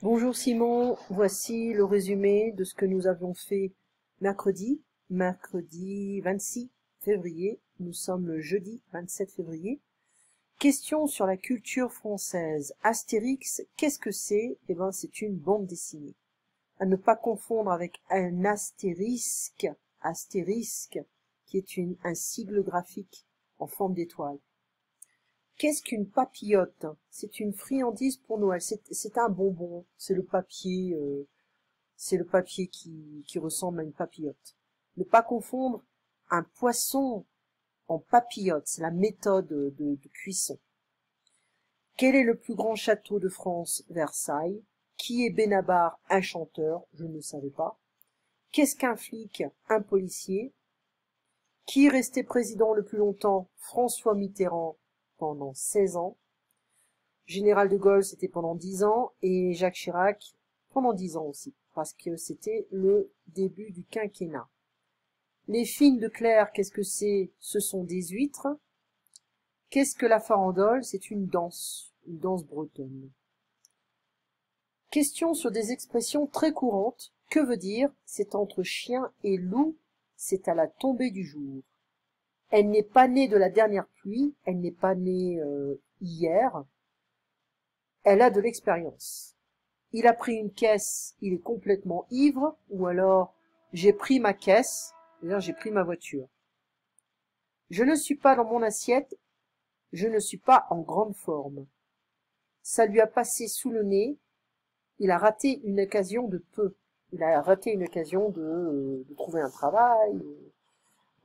Bonjour Simon, voici le résumé de ce que nous avions fait mercredi, mercredi 26 février, nous sommes le jeudi 27 février. Question sur la culture française. Astérix, qu'est-ce que c'est? Eh ben, c'est une bande dessinée. À ne pas confondre avec un astérisque, astérisque, qui est un sigle graphique en forme d'étoile. Qu'est-ce qu'une papillote? C'est une friandise pour Noël. C'est un bonbon. C'est le papier, euh, c'est le papier qui, ressemble à une papillote. Ne pas confondre un poisson en papillote, c'est la méthode de, de, cuisson. Quel est le plus grand château de France? Versailles. Qui est Benabar Un chanteur, je ne savais pas. Qu'est-ce qu'un flic? Un policier. Qui est resté président le plus longtemps? François Mitterrand pendant 16 ans. Général de Gaulle, c'était pendant 10 ans, et Jacques Chirac pendant 10 ans aussi, parce que c'était le début du quinquennat. Les fines de Claire, qu'est-ce que c'est? Ce sont des huîtres. Qu'est-ce que la farandole? C'est une danse, une danse bretonne. Question sur des expressions très courantes. Que veut dire C'est entre chien et loup, c'est à la tombée du jour? Elle n'est pas née de la dernière pluie, elle n'est pas née euh, hier. Elle a de l'expérience. Il a pris une caisse, il est complètement ivre, ou alors j'ai pris ma caisse, D'ailleurs, j'ai pris ma voiture. Je ne suis pas dans mon assiette, je ne suis pas en grande forme. Ça lui a passé sous le nez, il a raté une occasion de peu. Il a raté une occasion de, euh, de trouver un travail,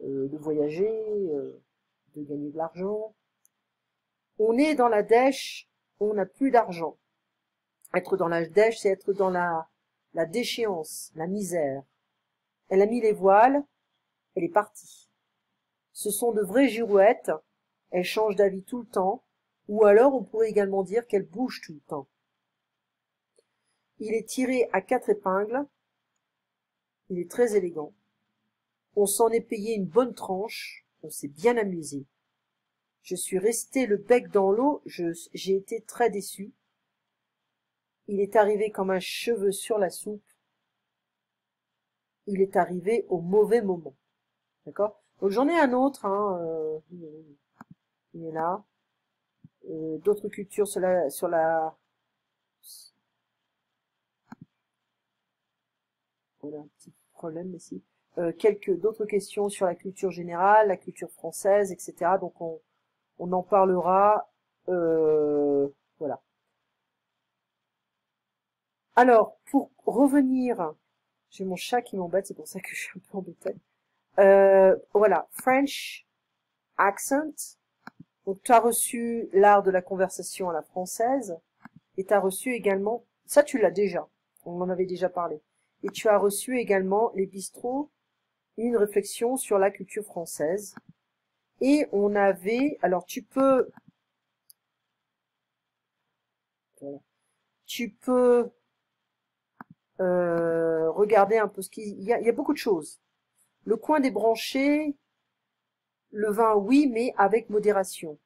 de voyager, euh, de gagner de l'argent. On est dans la dèche, on n'a plus d'argent. Être dans la dèche, c'est être dans la, la déchéance, la misère. Elle a mis les voiles, elle est partie. Ce sont de vraies girouettes, elle change d'avis tout le temps, ou alors on pourrait également dire qu'elle bouge tout le temps. Il est tiré à quatre épingles, il est très élégant. On s'en est payé une bonne tranche, on s'est bien amusé. Je suis resté le bec dans l'eau, j'ai été très déçu. Il est arrivé comme un cheveu sur la soupe. Il est arrivé au mauvais moment. D'accord? Donc j'en ai un autre, hein, euh, il est là. Euh, D'autres cultures sur la, sur la... On a un petit problème ici. Euh, quelques d'autres questions sur la culture générale, la culture française, etc. Donc on, on en parlera. Euh, voilà. Alors, pour revenir, j'ai mon chat qui m'embête, c'est pour ça que je suis un peu embêtée. Euh, voilà, French accent. Donc tu as reçu l'art de la conversation à la française et tu as reçu également, ça tu l'as déjà, on en avait déjà parlé. Et tu as reçu également les bistrots, une réflexion sur la culture française. Et on avait, alors tu peux, tu peux euh, regarder un peu ce qu'il y a, il y a beaucoup de choses. Le coin des branchés, le vin oui, mais avec modération.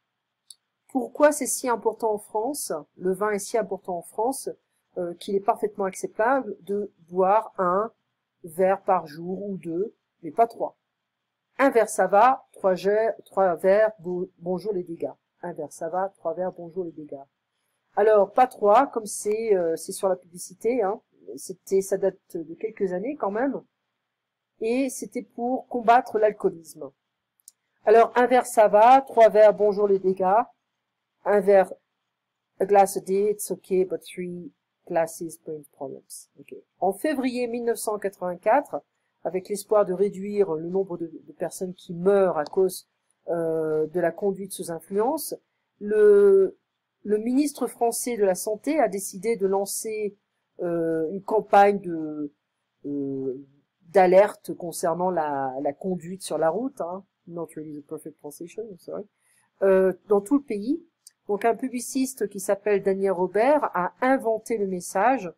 Pourquoi c'est si important en France? Le vin est si important en France euh, qu'il est parfaitement acceptable de boire un verre par jour ou deux, pas trois. Un verre ça va, trois, trois verres, bonjour les dégâts. Un verre ça va, trois verres, bonjour les dégâts. Alors pas trois, comme c'est euh, c'est sur la publicité, hein. c'était ça date de quelques années quand même et c'était pour combattre l'alcoolisme. Alors, un verre, ça va, trois verres, bonjour les dégâts, un verre, a glass a day, it's okay, but three glasses brings problems. Okay. En février 1984, avec l'espoir de réduire le nombre de, personnes qui meurent à cause euh, de la conduite sous influence, le, ministre français de la Santé a décidé de lancer euh, une campagne euh, d'alerte concernant la, conduite sur la route, hein, not really the perfect translation, sorry, dans tout le pays. Donc un publiciste qui s'appelle Daniel Robert a inventé le message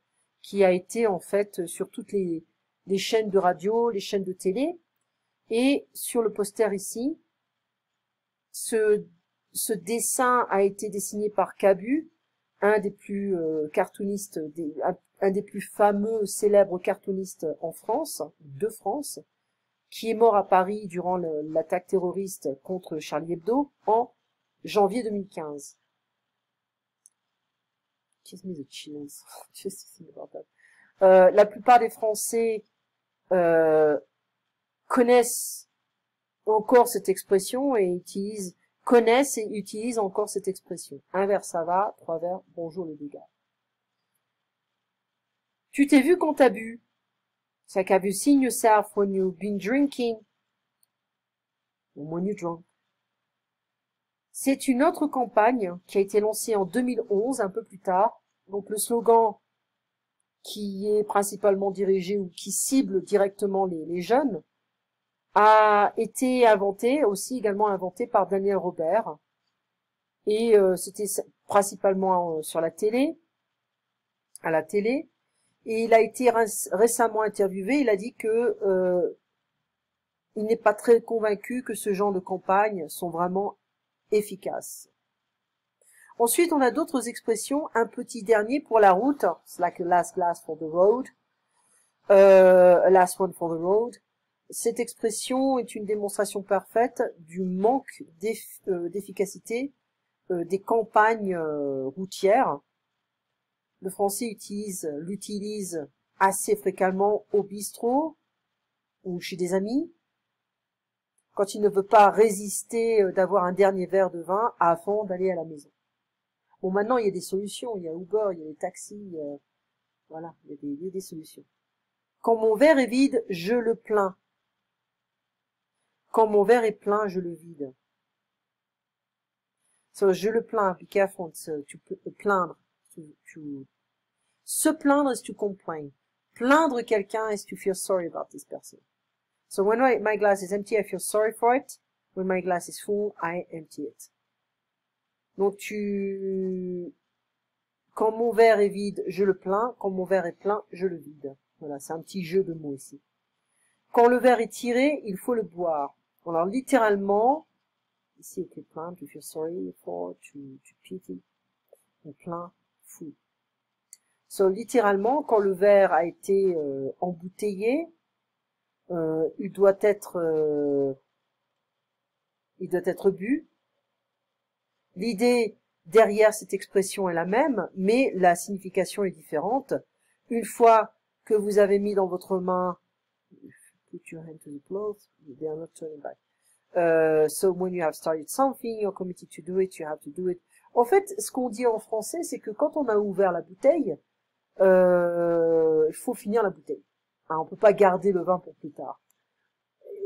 qui a été en fait sur toutes les, les chaînes de radio, les chaînes de télé. Et sur le poster ici, ce, dessin a été dessiné par Cabu un des plus euh, cartoonistes, un, des plus fameux, célèbres cartoonistes en France, de France, qui est mort à Paris durant l'attaque terroriste contre Charlie Hebdo en janvier 2015. Euh, la plupart des Français euh, connaissent encore cette expression et utilisent connaissent et utilisent encore cette expression. Un verre ça va, trois verres, bonjour les dégâts. Tu t'es vu quand t'as bu? It's like have you seen yourself when you've been drinking? when you drunk. C'est une autre campagne qui a été lancée en 2011, un peu plus tard. Donc le slogan qui est principalement dirigé ou qui cible directement les, jeunes, a été inventé, aussi également inventé par Daniel Robert. Et euh, c'était principalement euh, sur la télé, à la télé. Et il a été récemment interviewé, il a dit que euh, il n'est pas très convaincu que ce genre de campagnes sont vraiment efficaces. Ensuite, on a d'autres expressions. Un petit dernier pour la route. Like last glass for the road. a last one for the road. Cette expression est une démonstration parfaite du manque euh, d'efficacité euh, des campagnes euh, routières. Le français utilise l'utilise assez fréquemment au bistrot ou chez des amis, quand il ne veut pas résister d'avoir un dernier verre de vin avant d'aller à la maison. Bon, maintenant, il y a des solutions. Il y a Uber, il y a des taxis. voilà, il y, a des, solutions. Quand mon verre est vide, je le plains. Quand mon verre est plein, je le vide. So, je le plains, be careful, tu plaindre. Se plaindre is to complain. Plaindre quelqu'un is to feel sorry about this person? So when my glass is empty, I feel sorry for it. When my glass is full, I empty it. Donc tu, quand mon verre est vide, je le plains. Quand mon verre est plein, je le vide. Voilà, c'est un petit jeu de mots ici. Quand le verre est tiré, il faut le boire. Alors littéralement, ici était plein, to feel sorry for, to, to pity, plein, fou. So littéralement, quand le verre a été euh, embouteillé, euh, il doit être euh, il doit être bu. L'idée derrière cette expression est la même, mais la signification est différente. Une fois que vous avez mis dans votre main put your hand to the clothes, they are not turning back. Uh, so when you have started something, you're committed to do it, you have to do it. En fait, ce qu'on dit en français, c'est que quand on a ouvert la bouteille, euh, il faut finir la bouteille. Hein, on peut pas garder le vin pour plus tard.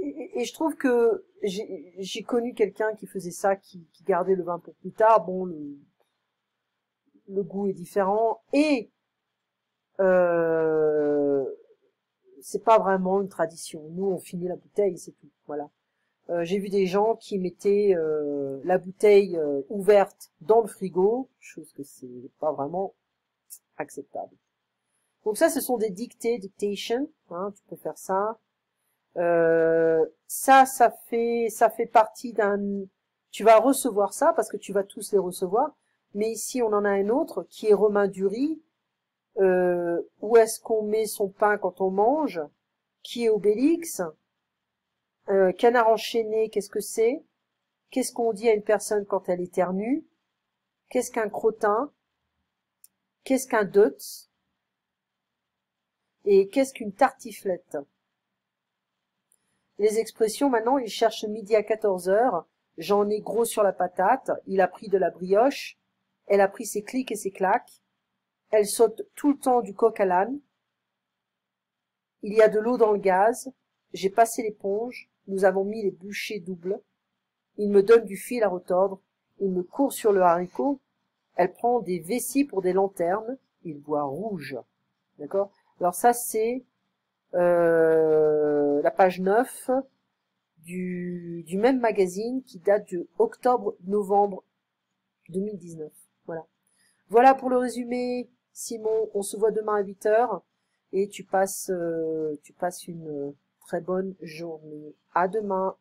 Et, je trouve que j'ai connu quelqu'un qui faisait ça, qui, gardait le vin pour plus tard. Bon, le, le goût est différent et euh, c'est pas vraiment une tradition. Nous, on finit la bouteille, c'est tout. Voilà. Euh, j'ai vu des gens qui mettaient euh, la bouteille euh, ouverte dans le frigo, chose que c'est pas vraiment acceptable. Donc ça, ce sont des dictées, dictation. Hein, tu peux faire ça. Ça, ça fait, ça fait partie d'un. Tu vas recevoir ça parce que tu vas tous les recevoir. Mais ici, on en a un autre qui est Romain Dury, euh, où est-ce qu'on met son pain quand on mange, qui est Obélix, euh, canard enchaîné, qu'est-ce que c'est, qu'est-ce qu'on dit à une personne quand elle éternue, qu'est-ce qu'un crottin, qu'est-ce qu'un dot, et qu'est-ce qu'une tartiflette? Les expressions, maintenant, il cherche midi à 14 heures, j'en ai gros sur la patate, il a pris de la brioche, elle a pris ses clics et ses claques, elle saute tout le temps du coq à l'âne. Il y a de l'eau dans le gaz. J'ai passé l'éponge. Nous avons mis les bouchées doubles. Il me donne du fil à retordre. Il me court sur le haricot. Elle prend des vessies pour des lanternes. Il voit rouge. D'accord? Alors ça, c'est euh, page 9 du, même magazine qui date de octobre-novembre 2019. Voilà. Voilà pour le résumé Simon, on se voit demain à 8 heures et tu passes, euh, tu passes une très bonne journée. À demain.